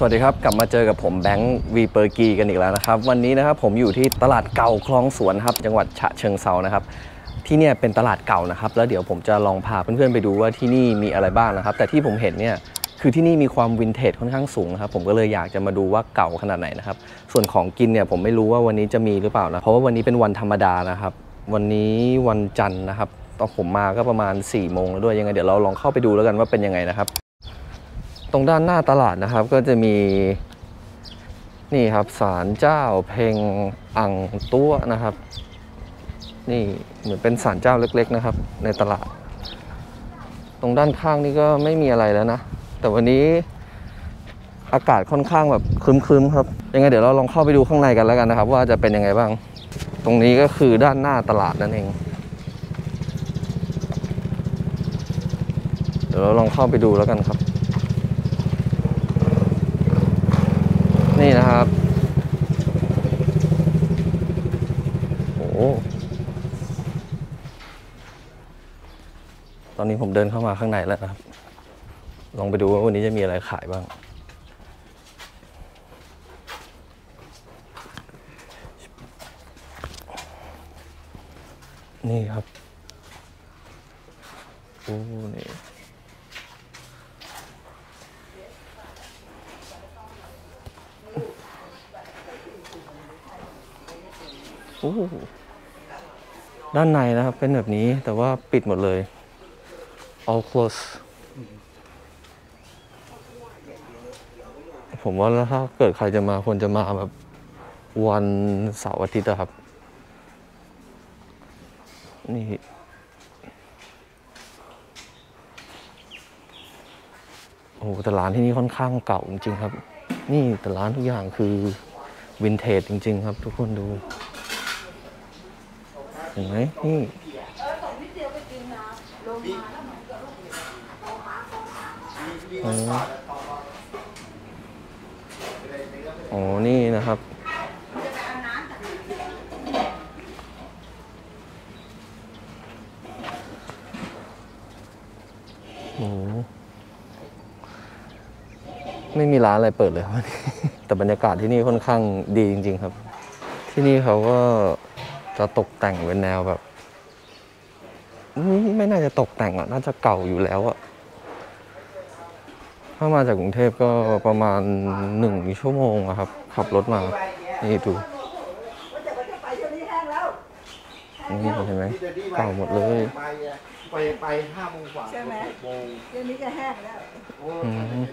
สวัสดีครับ กลับมาเจอกับผมแบงค์วีเปอร์กีกันอีกแล้วนะครับ วันนี้นะครับผมอยู่ที่ตลาดเก่าคลองสวนครับ จังหวัดฉะเชิงเซานะครับ ที่เนี่ยเป็นตลาดเก่านะครับ แล้วเดี๋ยวผมจะลองพาเพื่อนๆไปดูว่าที่นี่มีอะไรบ้างนะครับ แต่ที่ผมเห็นเนี่ยคือที่นี่มีความวินเทจค่อนข้างสูงครับ ผมก็เลยอยากจะมาดูว่าเก่าขนาดไหนนะครับ ส่วนของกินเนี่ยผมไม่รู้ว่าวันนี้จะมีหรือเปล่านะ เพราะว่าวันนี้เป็นวันธรรมดานะครับ วันนี้วันจันทร์นะครับตอนผมมาก็ประมาณ4ี่โมงแล้วด้วยยังไงเดี๋ยวเราลองเข้าไปดูแล้วกันว่าเป็นยังไงนะครับ ตรงด้านหน้าตลาดนะครับ ก็จะมีนี่ครับศาลเจ้าเพงอังตัวนะครับ นี่เหมือนเป็นศาลเจ้าเล็ก ๆนะครับ ในตลาด ตรงด้านข้างนี่ก็ไม่มีอะไรแล้วนะ แต่วันนี้อากาศค่อนข้างแบบครึ้มๆครับ ยังไงเดี๋ยวเราลองเข้าไปดูข้างในกันแล้วกันนะครับ ว่าจะเป็นยังไงบ้าง ตรงนี้ก็คือด้านหน้าตลาดนั่นเอง เดี๋ยวเราลองเข้าไปดูแล้วกันครับ นี่นะครับโอ้โหตอนนี้ผมเดินเข้ามาข้างในแล้วนะครับ ลองไปดูว่าวันนี้จะมีอะไรขายบ้าง นี่ครับ โอ้ นี่ โอ้ด้านในนะครับเป็นแบบนี้แต่ว่าปิดหมดเลย all close ผมว่าถ้าเกิดใครจะมาควรจะมาแบบวันเสาร์อาทิตย์อะครับ นี่โอ้แต่ร้านที่นี่ค่อนข้างเก่าจริงๆครับ นี่แต่ร้านทุกอย่างคือวินเทจจริง ๆ ครับ ทุกคนดู ห็นไหมนี่อ๋ออ๋อ นี่นะครับ โอ้ไม่มีร้านอะไรเปิดเลยครับแต่บรรยากาศที่นี่ค่อนข้างดีจริง ๆ ครับ ที่นี่เขาก็ จะตกแต่งเป็นแนวแบบไม่ไม่น่าจะตกแต่งอะ น่าจะเก่าอยู่แล้วอะ ถ้ามาจากกรุงเทพก็ประมาณหนึ่งชั่วโมงอะครับ ขับรถมา นี่ดูนี่เห็นไหมเก่าหมดเลย ไปอะไปไปห้าโมงกว่าใช่ไหมหกโมงเดี๋ยวนี้ก็แห้งแล้วโอ้อืม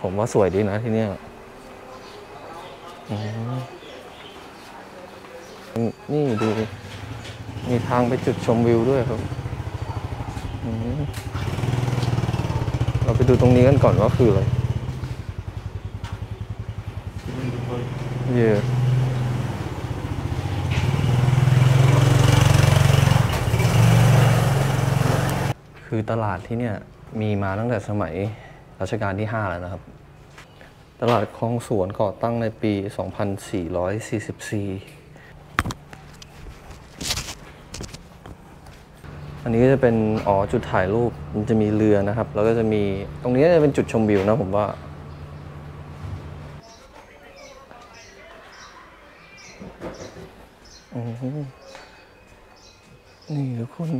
ผมว่าสวยดีนะที่เนี่ยอืม นี่ดู มีทางไปจุดชมวิวด้วยครับเราไปดูตรงนี้กันก่อนว่าคืออะไรเย่คือตลาดที่เนี่ยมีมาตั้งแต่สมัยรัชกาลที่ 5 แล้วนะครับ ตลาดคลองสวนก่อตั้งในปี 2444 อันนี้ก็จะเป็นอ๋อจุดถ่ายรูปมันจะมีเรือนะครับ แล้วก็จะมีตรงนี้จะเป็นจุดชมวิวนะผมว่าอืมนี่ทุกคน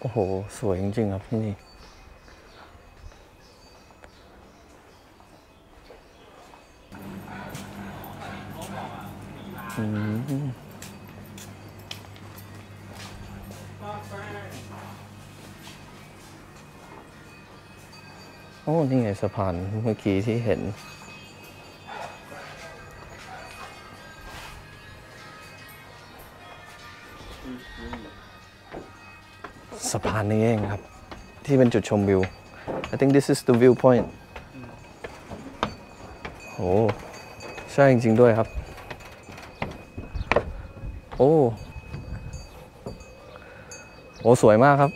โอ้โห สวยจริง ๆ ครับที่นี่ สะพานเมื่อกี้ที่เห็น สะพานนี้เองครับ ที่เป็นจุดชมวิว I think this is the view point โอ้ใช่จริง ๆ ด้วยครับ โอ้ โอ้ สวยมากครับ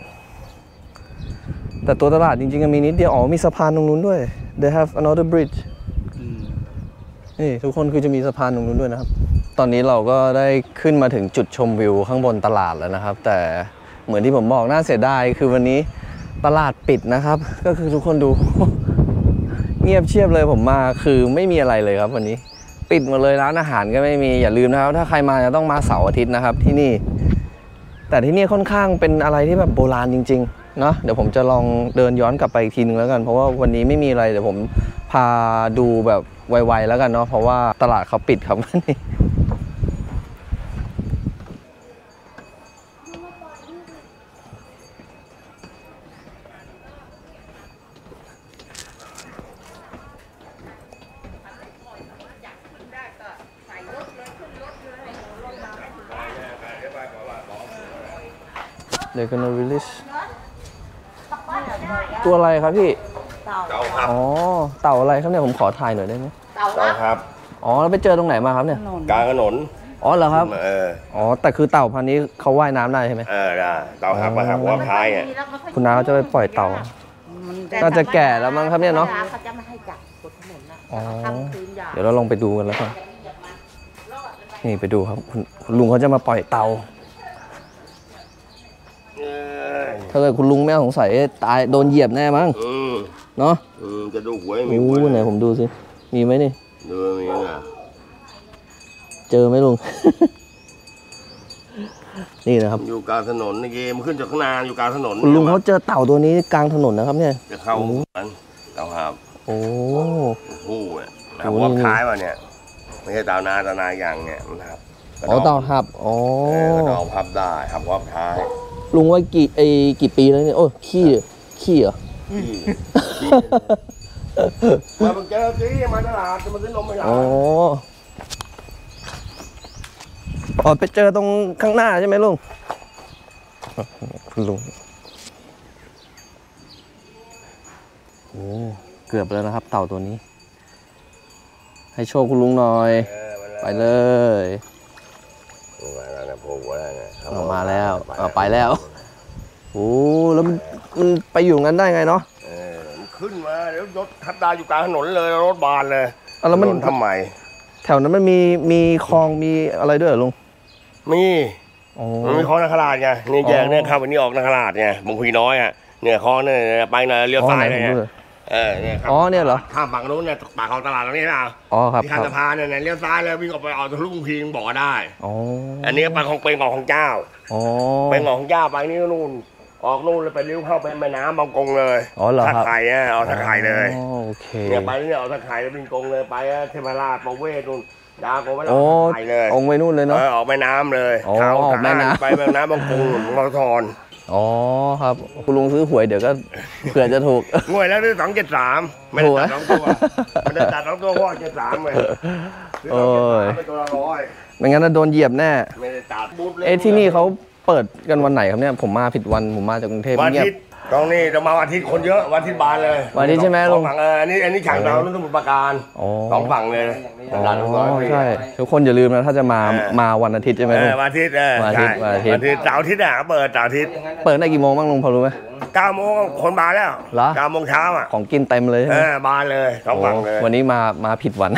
แต่ตัวตลาดจริงๆก็มีนิดเดียว อ๋อ มีสะพานตรงนู้นด้วย they have another bridge นี่ทุกคนคือจะมีสะพานตรงนู้นด้วยนะครับ ตอนนี้เราก็ได้ขึ้นมาถึงจุดชมวิวข้างบนตลาดแล้วนะครับ แต่เหมือนที่ผมบอกน่าเสียดายคือวันนี้ตลาดปิดนะครับ ก็คือทุกคนดู เงียบเชียบเลยผมมาคือไม่มีอะไรเลยครับวันนี้ ปิดหมดเลยร้านอาหารก็ไม่มีอย่าลืมนะครับ ถ้าใครมาจะต้องมาเสาร์อาทิตย์นะครับที่นี่ แต่ที่นี่ค่อนข้างเป็นอะไรที่แบบโบราณจริงๆเนาะเดี๋ยวผมจะลองเดินย้อนกลับไปอีกทีนึงแล้วกัน เพราะว่าวันนี้ไม่มีอะไรเดี๋ยวผมพาดูแบบไวๆแล้วกันเนาะเพราะว่าตลาดเขาปิดครับวันนี้เด y ก o n n a release ตัวอะไรครับพี่ เต่าเต่าครับ อ๋อเต่าอะไรครับเนี่ยผมขอถ่ายหน่อยได้ไหมเต่าเต่าครับ อ๋อแล้วไปเจอตรงไหนมาครับเนี่ยถนนกลางถนนอ๋อเหรอครับเอออ๋อแต่คือเต่าพันธุ์นี้เขาว่ายน้ำได้ใช่ไหมเออได้เต่าหักมาหักหัวพายอะคุณน้าเขาจะไปปล่อยเต่ามันน่าจะแก่แล้วมั้งครับเนี่ยเนาะเขาจะไม่ให้จับบนถนนนะอ๋อค่ำคืนอย่าเดี๋ยวเราลองไปดูกันแล้วกันนี่ไปดูครับคุณคุณลุงเขาจะมาปล่อยเต่า ถ้าเกิดคุณลุงไม่สงสัยตายโดนเหยียบแน่มั้งอืมเนาะอืมจะดูหวยมีโอ้หวยไหนผมดูสิ มีไหมนี่ดูมีอะเจอไหมลุง นี่นะครับ อยู่กลางถนนนี่เกมขึ้นจากข้างหนาอยู่กลางถนนคุณลุงเขาเจอเต่าตัวนี้กลางถนนนะครับ เนี่ย จะเข้ามันเต่าหับโอ้โอ้โหอะโอ้หันี่วท้ายว่ะเนี่ยไม่ใช่เต่านาเต่านาอย่างเนี่ยมันหับกระดอ๋ออกเต่าหับอ๋อเออกระดองพับได้หับหัวท้าย ลุงว่ากี่ไอกี่ปีแล้วเนี่ยโอ้ขี้ขี้เหรอขี้ขี้มาเพิ่งเจอสิมาตลาดจะมาซื้อนมไม่หลาอ๋ออ๋อไปเจอตรงข้างหน้าใช่ไหมลุงคุณลุงโอ้เกือบแล้วนะครับ เต่าตัวนี้ ให้โชคคุณลุงหน่อย เออมันไปเลย มาแล้วนะโผล่แล้วนะเอามาแล้วเอาไปแล้ว โอ้แล้วมันมันไปอยู่งั้นได้ไงเนาะเออมันขึ้นมาเดี๋ยวรถทับดาอยู่กลางถนนเลยรถบานเลยเอาแล้วมันถนทำไมแถวนั้นมันมีมีคลองมีอะไรด้วยเหรอลุงมีอ๋อมันมีคลองนาคราชไงนี่แยกอ๋อเนี่ยเข้าไปนี่ออกนาคราชไงบางพีน้อยอะเนี่ยคลองเนี่ยไปหน่อยเลี้ยวอ๋อซ้ายไหนเลยผม เนี่ยดูเลยเออเนี่ยครับอ๋อเนี่ยเหรอข้ามฝั่งนู้นเนี่ยปากคลองตลาดตรงนี้นะอ๋อครับที่คข้ามรับสะพานเนี่ยเลี้ยวซ้ายแล้ววิ่งออกไปออกทะลุกรุงพีงบอกได้อ๋ออันนี้ไปของเป็นของของเจ้าอ๋อเป็นของของเจ้าไปนี่นู่นออกนู่นเลยไปเลี้ยวเข้าไปแม่น้ำบางกงเลยอ๋อเหรอท่าครับไข่เนี่ยเอาท่าไข่เลยอ๋อโอเคเนี่ยไปเนี่ยเอาท่าไข่แล้วบินกงเลยไปเทพราชประเวศนู่นดาวกงไว้แล้วโอ้เอาท่าไข่เลยองค์ไปนู่นเลยเอเนาะอออกแม่น้ำเลยอ๋อเท้าออกแม่น้ำไปแม่น้ำบางกงหนุนมอทอน อ๋อครับ คุณลุงซื้อหวยเดี๋ยวก็เผื่อจะถูกงวยแล้วได้สองเจ็ดสามไม่ได้ถูกไหมตัดสองตัวไม่ได้ตัดสองตัวเพราะเจ็ดสามเลยซื้อโอ้สองเจ็ดสามยเป็นตัวละร้อยไม่งั้นน่ะโดนเหยียบแน่ไม่ได้ตัดบูทลยเอ๊ะที่นี่เขาเปิดกันวันไหนครับเนี่ยผมมาผิดวันผมมาจากกรุงเทพวันอาเงียบทิตย์ ตรงนี้จะมาวันอาทิตย์คนเยอะวันอาทิตย์บานเลยวันอาทิตย์ใช่ไหมลุงสอฝั่งเอออันนี้อันนี้ฉางดาวรุ่นสมุทรปราการอ๋อ สองฝั่งเลยอ๋ตลาดทุกร้อยอปีใช่ทุกคนอย่าลืมนะถ้าจะมาเออมาวันอาทิตย์ใช่ไหมเอลุง อวันอาทิตย์เออวันอาทิตย์ใช่วันอาทิตย์ วันอาทิตย์เสาร์อาทิตย์อะเปิดเสาร์อาทิตย์เปิดได้กี่โมงบ้างลุงพอรู้ไหม เก้าโมงคนบานแล้วเหรอ เก้าโมงเช้าอะของกินเต็มเลยใช่เอไหมอบานเลยสองฝั่งเลยโอ้วันนี้มามาผิดวัน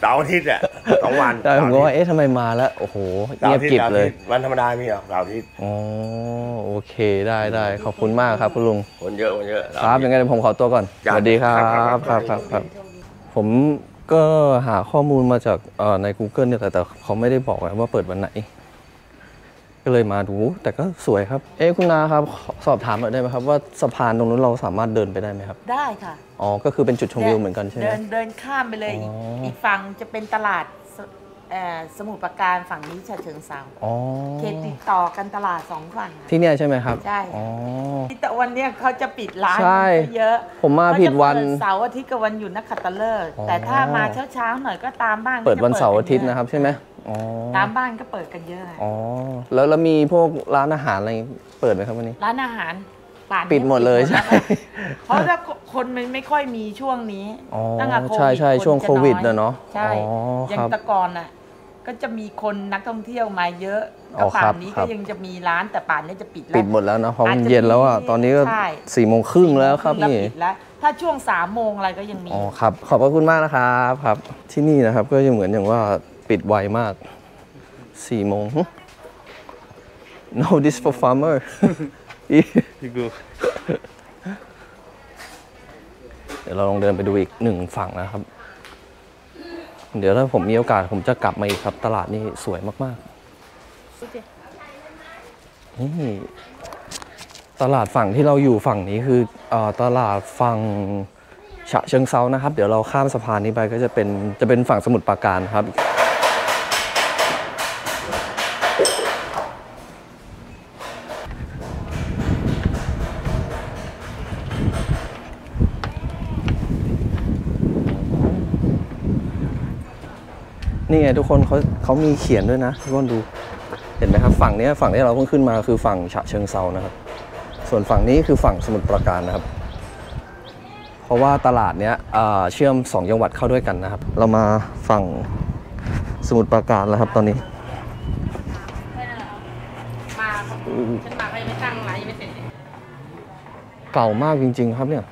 เสาร์อาทิตย์อะสองวันใช่ผมก็ว่าเอ๊ะทำไมมาแล้วโอ้โหเงียบกริบเลยวันธรรมดามีเหรอเสาร์อาทิตย์ อ๋อโอเคได้ได้ขอบคุณมากครับคุณลุงคนเยอะคนเยอะครับยังไงเดี๋ยวผมขอตัวก่อนสจ้ะวัสดีครับครับครับครับครับ ผมก็หาข้อมูลมาจากเอ่อใน Google เนี่ยแต่แต่เขาไม่ได้บอกว่าเปิดวันไหน ก็เลยมาดู แต่ก็สวยครับ เอ๊ะคุณนาครับขอสอบถามหน่อยได้ไหมครับ ว่าสะพานตรงนู้นเราสามารถเดินไปได้ไหมครับ ได้ค่ะ อ๋อ ก็คือเป็นจุดชมวิวเหมือนกันใช่ไหมเดินเดินข้ามไปเลยอ๋ออีอีกฝั่งจะเป็นตลาด สเอ่อสมุทรปราการฝั่งนี้ฉะเชิงเซาอ๋อเขตติดต่อกันตลาดสองฝั่งอะที่เนี่ยใช่ไหมครับ ใช่อ๋อ แต่วันเนี้ยเขาจะปิดร้านใช่ก็เยอะผมมาผิดวัน เขาจะเปิเสาร์อาทิตย์กับวันหยุดนักขัตฤกษ์อ๋อ แต่ถ้ามาเช้าเช้าๆหน่อยก็ตามบ้านเปิดวันก็จะเสาร์อาทิตย์นะครับใช่ไหมอ๋อตามบ้านก็เปิดกันเยอะอะ อ๋อแล้วแล้วมีพวกร้านอาหารอะไรเปิดไหมครับวันนี้ ร้านอาหาร ป่านนี้ปิดหมดเลยใช่ เพราะถ้าคนมันไม่ค่อยมีช่วงนี้อ๋อตั้งแต่โควิดใช่ใช่นช่วงจโควิดอยน่ะเนอะใช่อ๋ออย่างครับแตะกอนน่ะ ก็จะมีคนนักท่องเที่ยวมาเยอะอ๋ก็อป่าครับนนี้ครัก็บ ยังจะมีร้านแต่ป่านนี้จะปิดแล้ว ปิดหมดแล้วเนอะเพราะอาจมันจะเย็นแล้วอะมีตอนนี้ก็ใช่ สี่โมงครึ่งแล้วครับแล้วนี่ ปิดแล้วถ้าช่วงสามโมงอะไรก็ยังมี อ๋อครับ ขอบพระคุณมากนะครับครับ ที่นี่นะครับก็ยังเหมือนอย่างว่าปิดไวมากสี่โมงหึ No this for farmer พี่ กูเดี๋ยวเราลองเดินไปดูอีกหนึ่งฝั่งนะครับ เดี๋ยวถ้าผมมีโอกาสผมจะกลับมาอีกครับ ตลาดนี่สวยมากๆนี่ตลาดฝั่งที่เราอยู่ฝั่งนี้คือเออตลาดฝั่งฉะเชิงเซานะครับ เดี๋ยวเราข้ามสะพานนี้ไปก็จะเป็นจะเป็นฝั่งสมุทรปราการครับ นี่ไงทุกคนเขาเขามีเขียนด้วยนะทุกคนดูเห็นไหมครับฝั่งนี้ฝั่งที่เราเพิ่งขึ้นมาคือฝั่งฉะเชิงเซานะครับ ส่วนฝั่งนี้คือฝั่งสมุทรปราการนะครับ เพราะว่าตลาดเนี้ยเชื่อมสองจังหวัดเข้าด้วยกันนะครับ เรามาฝั่งสมุทรปราการแล้วครับตอนนี้มาฉันมาก็ยังไม่ตั้งร้านยังไม่เสร็จเก่ามากจริง ๆ ครับเนี่ย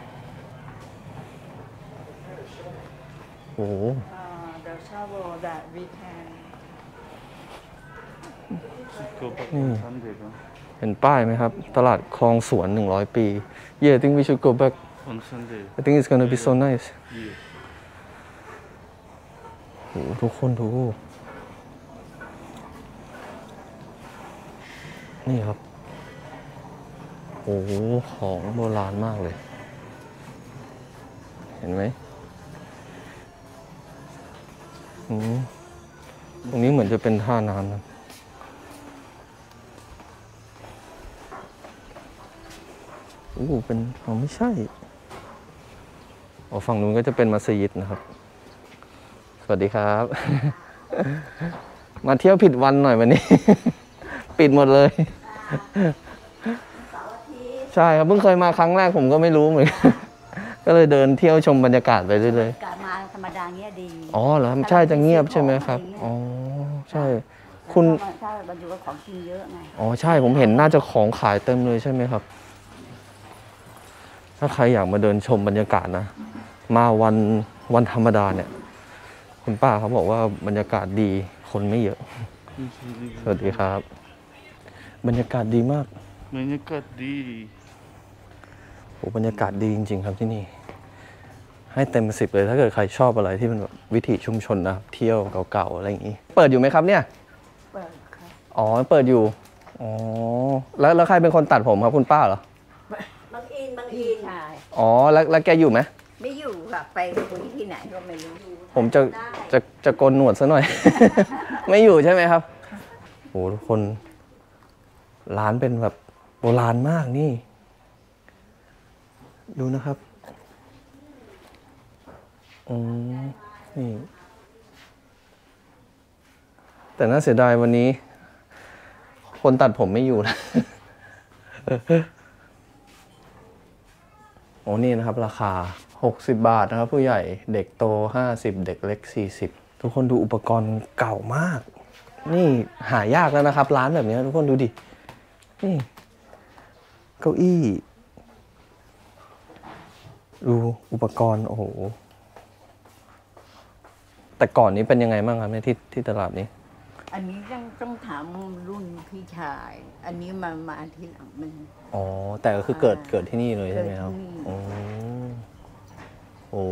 โอ้โห Uh, the shovel that we can นี่เห็นป้ายไหมครับ ตลาดคลองสวน 100 ปี Yeah I think we should go back on Sunday. I think it's gonna be so nice Yeah. โหทุกคนดู นี่ครับ โอ้โหของโบราณมากเลย เห็นไหมอืมตรงนี้เหมือนจะเป็นท่าน้ำนะ อ้โหเป็นอ๋อไม่ใช่อ๋อฝั่งนู้นก็จะเป็นมัสยิดนะครับ สวัสดีครับ มาเที่ยวผิดวันหน่อยวันนี้ ปิดหมดเลย ใช่ครับเพิ่งเคยมาครั้งแรกผมก็ไม่รู้เหมือนกันก็เลยเดินเที่ยวชมบรรยากาศไปเรื่อยการมาธรรมดาเงี้ยดีๆอ๋อเหรอครับใช่จะเงียบใช่ไหมครับ อ๋อใช่ คุณใช่บรรจุของกินเยอะไง อ๋อใช่ผมเห็นน่าจะของขายเต็มเลยใช่ไหมครับ ถ้าใครอยากมาเดินชมบรรยากาศนะ มาวันวันธรรมดาเนี่ย คุณป้าเขาบอกว่าบรรยากาศดีคนไม่เยอะ สวัสดีครับ บรรยากาศดีมาก บรรยากาศดีโอ้บรรยากาศดีจริง ๆ ครับที่นี่ ให้เต็มสิบเลยถ้าเกิดใครชอบอะไรที่มันแบบวิถีชุมชนนะครับเที่ยวเก่าๆอะไรอย่างนี้ เปิดอยู่ไหมครับเนี่ย เปิดครับ อ๋อ เปิดอยู่ อ๋อ แล้วแล้วใครเป็นคนตัดผมครับคุณป้าเหรอ บางอินบางอินใช่ อ๋อแล้วแล้วแกอยู่ไหมไม่อยู่ค่ะ ไปคุยที่ไหนก็ไม่รู้ผมจะจะจะโกนหนวดซะหน่อย ไม่อยู่ใช่ไหมครับโอ้ทุกคนร้านเป็นแบบโบราณมากนี่ ดูนะครับอืมนี่แต่น่าเสียดายวันนี้ คนตัดผมไม่อยู่นะ โอ้นี่นะครับราคา 60 บาทนะครับ ผู้ใหญ่เด็กโต 50 เด็กเล็ก 40 ทุกคนดูอุปกรณ์เก่ามาก นี่หายากแล้วนะครับ ร้านแบบนี้ทุกคนดูดิ นี่เก้าอี้ ดูอุปกรณ์โอ้โหแต่ก่อนนี้เป็นยังไงบ้างครับในที่ที่ตลาดนี้ อันนี้ต้องต้องถามรุ่นพี่ชาย อันนี้มามาทีหลังมัน อ๋อ แต่ก็คือเกิดเกิดที่นี่เลยใช่ไหมครับเกิดที่นี่อ๋อโอ้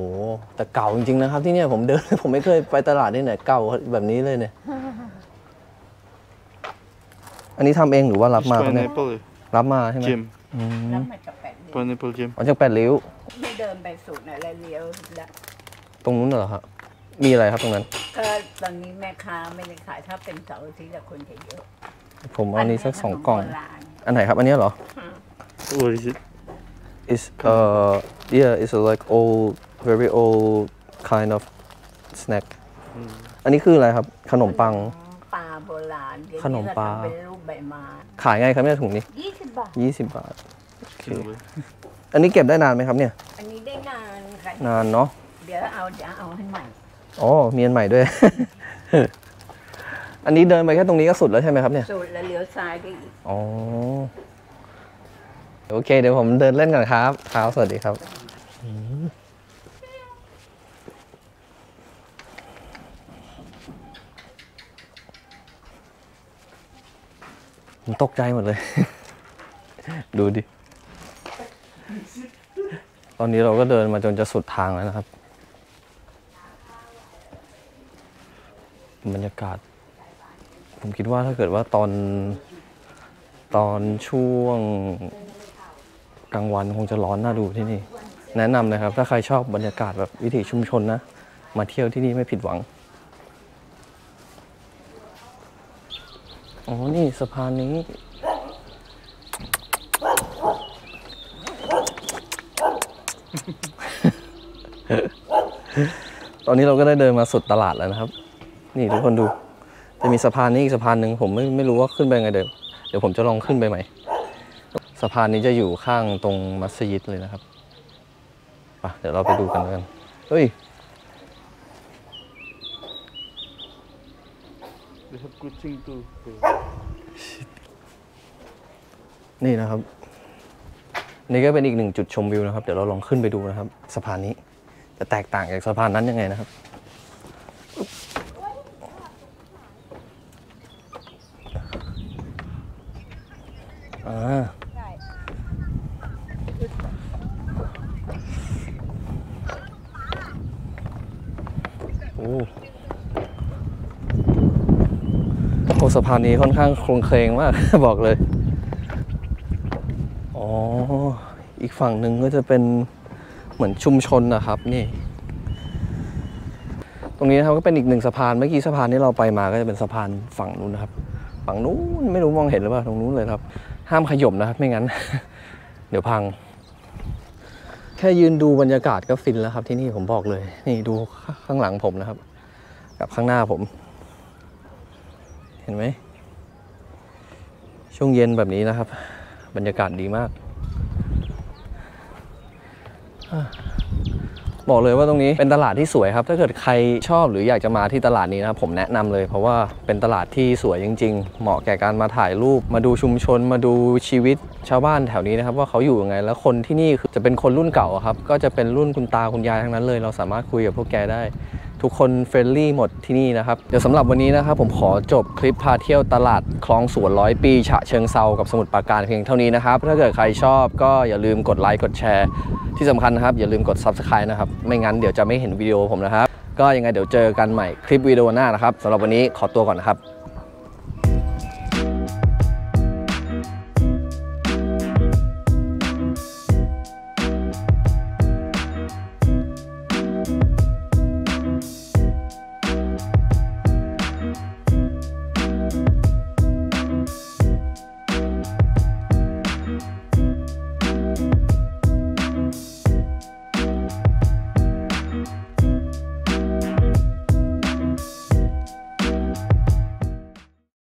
แต่เก่าจริงๆนะครับ ที่เนี่ยผมเดิน ผมไม่เคยไปตลาดที่ไหนเก่าแบบนี้เลยเนี่ย อันนี้ทำเองหรือว่ารับมาครับเนี่ย pineapple รับมาใช่ไหม jam อืมแล้วมาจากแปดเดือน pineapple jam อ๋อจากแปดริ้ว ไม่เดินไปสุดนะแล้วเลี้ยวแล้วตรงนู้นเหรอครับ มีอะไรครับตรงนั้น ก็ตอนนี้แม่ค้าไม่ได้ขายถ้าเป็นเสาร์อาทิตย์แต่คนจะเยอะ ผมเอาอันนี้สักสองกล่องขนมโบราณอันไหนครับ อันนี้เหรอ what is it is uh yeah it's a like old very old kind of snack อันนี้คืออะไรครับ ขนมปังปลาโบราณเดี๋ยวขนมปลาเรทำเป็นรูปใบไม้ขายไงครับเนี่ยถุงนี้ยี่สิบบาท20บาทโอเค Silver. อันนี้เก็บได้นานไหมครับเนี่ย อันนี้ได้นานค่ะนานเนาะเดี๋ยวเอาเดี๋ยวเอาให้ใหม่ อ๋อมีอันใหม่ด้วย อันนี้เดินไปแค่ตรงนี้ก็สุดแล้วใช่ไหมครับเนี่ยสูตรแล้วเลี้ยวซ้ายก็อีก อ๋อ โอเค เดี๋ยวผมเดินเล่นก่อนครับครับสวัสดีครับอืมผมตกใจหมดเลย ดูดิปอนนี้เราก็เดินมาจนจะสุดทางแล้วนะครับ บรรยากาศ ผมคิดว่าถ้าเกิดว่าตอนตอนช่วงกลางวันคงจะร้อนน่าดูที่นี่ แนะนำนะครับ ถ้าใครชอบบรรยากาศแบบวิถีชุมชนนะ มาเที่ยวที่นี่ไม่ผิดหวัง อ๋อ นี่สะพานนี้ ตอนนี้เราก็ได้เดินมาสุดตลาดแล้วนะครับ นี่ทุกคนดู จะมีสะพานนี้อีกสะพานหนึ่งผมไม่ไม่รู้ว่าขึ้นไปไงเดิมเดี๋ยวผมจะลองขึ้นไปใหม่สะพานนี้จะอยู่ข้างตรงมัสยิดเลยนะครับไปเดี๋ยวเราไปดูกันกันเฮ้ย They have good thing to do. นี่นะครับ นี่ก็เป็นอีกหนึ่งจุดชมวิวนะครับ เดี๋ยวเราลองขึ้นไปดูนะครับ สะพานนี้ จะแตกต่างจากสะพานนั้นยังไงนะครับ อ่าโอ้โอ้ สะพานนี้ค่อนข้างโครงเคลงมาก บอกเลย อ๋อ อีกฝั่งหนึ่งก็จะเป็นเหมือนชุมชนนะครับ นี่ ตรงนี้นะครับก็เป็นอีกหนึ่งสะพาน เมื่อกี้สะพานที่เราไปมาก็จะเป็นสะพานฝั่งนู้นนะครับ ฝั่งนู้นไม่รู้มองเห็นหรือเปล่าตรงนู้นเลยครับ ห้ามขยบนะครับ ไม่งั้น เดี๋ยวพัง แค่ยืนดูบรรยากาศก็ฟินแล้วครับที่นี่ผมบอกเลย นี่ดูข้างหลังผมนะครับ กับข้างหน้าผม เห็นไหม ช่วงเย็นแบบนี้นะครับ บรรยากาศดีมาก บอกเลยว่าตรงนี้เป็นตลาดที่สวยครับ ถ้าเกิดใครชอบหรืออยากจะมาที่ตลาดนี้นะครับผมแนะนำเลย เพราะว่าเป็นตลาดที่สวยจริง ๆ เหมาะแก่การมาถ่ายรูป มาดูชุมชน มาดูชีวิตชาวบ้านแถวนี้นะครับ ว่าเขาอยู่ยังไง แล้วคนที่นี่คือจะเป็นคนรุ่นเก่าครับ ก็จะเป็นรุ่นคุณตาคุณยายทั้งนั้นเลย เราสามารถคุยกับพวกแกได้ ทุกคน friendly หมดที่นี่นะครับ เดี๋ยวสำหรับวันนี้นะครับ ผมขอจบคลิปพาเที่ยวตลาดคลองสวนร้อยปี ฉะเชิงเทรากับสมุทรปราการเพียงเท่านี้นะครับ ถ้าเกิดใครชอบก็อย่าลืมกดไลค์กดแชร์ ที่สำคัญนะครับ อย่าลืมกด Subscribe นะครับ ไม่งั้นเดี๋ยวจะไม่เห็นวิดีโอผมนะครับ ก็ยังไงเดี๋ยวเจอกันใหม่คลิปวิดีโอหน้านะครับสำหรับวันนี้ขอตัวก่อนนะครับ